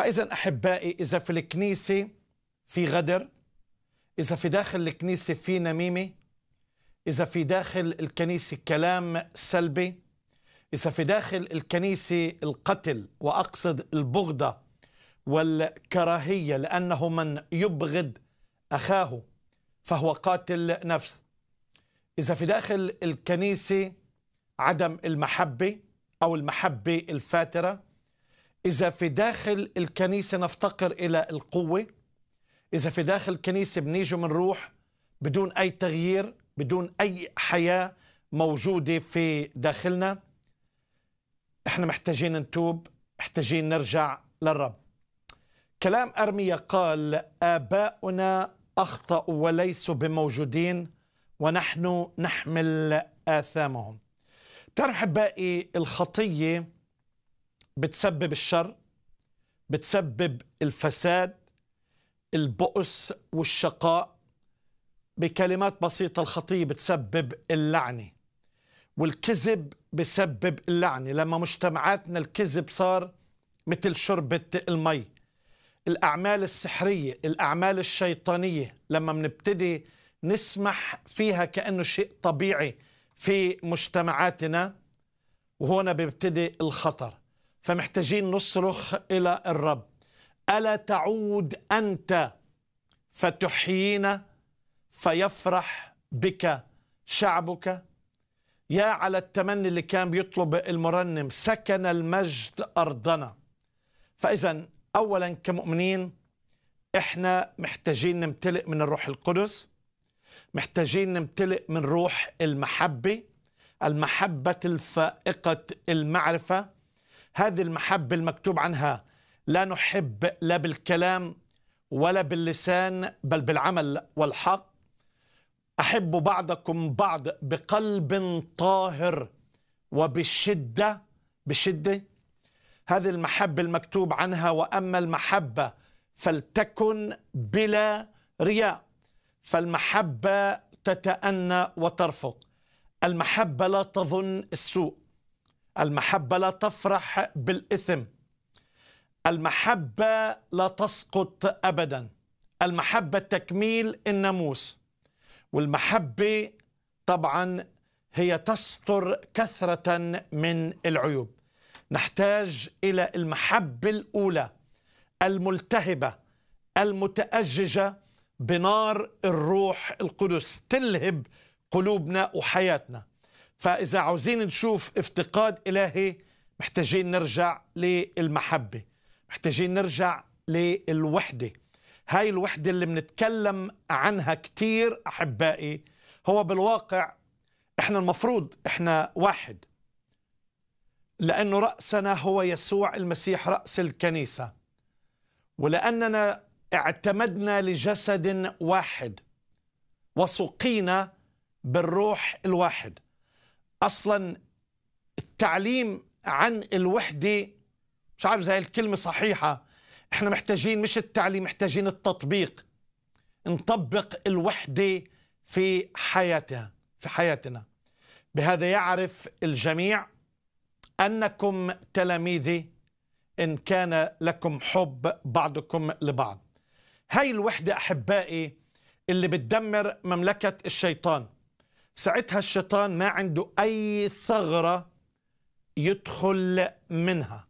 فإذا أحبائي إذا في الكنيسة في غدر إذا في داخل الكنيسة في نميمة إذا في داخل الكنيسة كلام سلبي إذا في داخل الكنيسة القتل وأقصد البغضة والكراهية لأنه من يبغض أخاه فهو قاتل نفس. إذا في داخل الكنيسة عدم المحبة أو المحبة الفاترة إذا في داخل الكنيسة نفتقر إلى القوة إذا في داخل الكنيسة بنيجوا من روح بدون أي تغيير بدون أي حياة موجودة في داخلنا إحنا محتاجين نتوب محتاجين نرجع للرب. كلام أرميا قال آباؤنا أخطأوا وليسوا بموجودين ونحن نحمل آثامهم. بتعرف أحبائي الخطية بتسبب الشر بتسبب الفساد البؤس والشقاء. بكلمات بسيطة الخطية بتسبب اللعنة والكذب بسبب اللعنة. لما مجتمعاتنا الكذب صار مثل شربة المي الأعمال السحرية الأعمال الشيطانية لما بنبتدي نسمح فيها كأنه شيء طبيعي في مجتمعاتنا وهنا بيبتدي الخطر. فمحتاجين نصرخ إلى الرب. ألا تعود أنت فتحيينا فيفرح بك شعبك؟ يا على التمني اللي كان بيطلب المرنم سكن المجد أرضنا. فإذا أولا كمؤمنين إحنا محتاجين نمتلئ من الروح القدس محتاجين نمتلئ من روح المحبة المحبة الفائقة المعرفة. هذه المحبة المكتوب عنها. لا نحب لا بالكلام ولا باللسان بل بالعمل والحق. احبوا بعضكم بعض بقلب طاهر وبالشده بشدة. هذه المحبة المكتوب عنها. وأما المحبة فلتكن بلا رياء. فالمحبة تتأنى وترفق. المحبة لا تظن السوء. المحبة لا تفرح بالإثم. المحبة لا تسقط ابدا. المحبة تكميل الناموس. والمحبة طبعا هي تستر كثرة من العيوب. نحتاج إلى المحبة الأولى الملتهبة المتأججة بنار الروح القدس. تلهب قلوبنا وحياتنا. فإذا عاوزين نشوف افتقاد إلهي محتاجين نرجع للمحبة محتاجين نرجع للوحدة. هاي الوحدة اللي بنتكلم عنها كتير أحبائي هو بالواقع إحنا المفروض إحنا واحد لأنه رأسنا هو يسوع المسيح رأس الكنيسة ولأننا اعتمدنا لجسد واحد وسقينا بالروح الواحد. أصلا التعليم عن الوحدة مش عارف زي الكلمة صحيحة إحنا محتاجين مش التعليم محتاجين التطبيق. نطبق الوحدة في حياتها في حياتنا. بهذا يعرف الجميع أنكم تلاميذي إن كان لكم حب بعضكم لبعض. هاي الوحدة أحبائي اللي بتدمر مملكة الشيطان. ساعتها الشيطان ما عنده أي ثغرة يدخل منها.